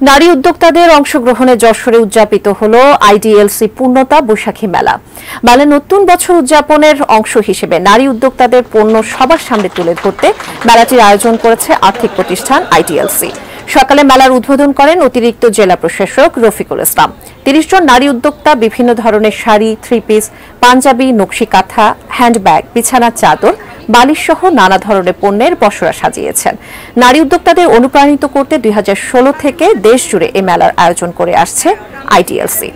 নারী উদ্যোক্তাদের অংশগ্রহণে যশোরে উদযাপিত হল আইডিএলসি পূর্ণতা বৈশাখী মেলা। মেলা নতুন বছর উদযাপনের অংশ হিসেবে নারী উদ্যোক্তাদের পণ্য সবার সামনে তুলে ধরতে মেলাটির আয়োজন করেছে আর্থিক প্রতিষ্ঠান আইডিএলসি। সকালে মেলার উদ্বোধন করেন অতিরিক্ত জেলা প্রশাসক রফিকুল ইসলাম। তিরিশ জন নারী উদ্যোক্তা বিভিন্ন ধরনের শাড়ি, থ্রি পিস, পাঞ্জাবি, নকশি কাঁথা, হ্যান্ডব্যাগ বিছানার চাদর বালিশ সহ নানা ধরনের পণ্যের বসরা সাজিয়েছেন। নারী উদ্যোক্তাদের অনুপ্রাণিত করতে দুই হাজার ষোলো থেকে দেশ জুড়ে এই মেলার আয়োজন করে আসছে আইটিএলসি।